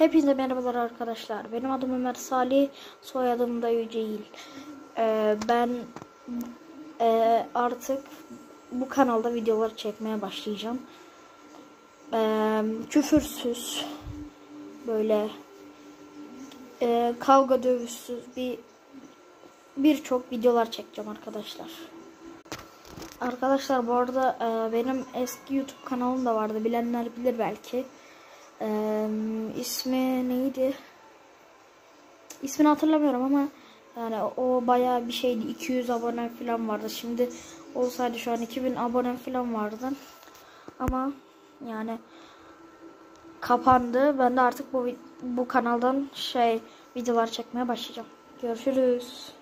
Hepinize merhabalar arkadaşlar. Benim adım Ömer Salih, soyadım da Yüceğil. Ee, ben e, artık bu kanalda videolar çekmeye başlayacağım. Ee, küfürsüz, böyle e, kavga dövüşsüz bir birçok videolar çekeceğim arkadaşlar. Arkadaşlar bu arada e, benim eski YouTube kanalım da vardı. Bilenler bilir belki. Ee, ismi neydi? İsmini hatırlamıyorum ama yani o bayağı bir şeydi. 200 abone falan vardı. Şimdi olsaydı şu an 2000 abone falan vardı. Ama yani kapandı. Ben de artık bu bu kanaldan şey videolar çekmeye başlayacağım. Görüşürüz.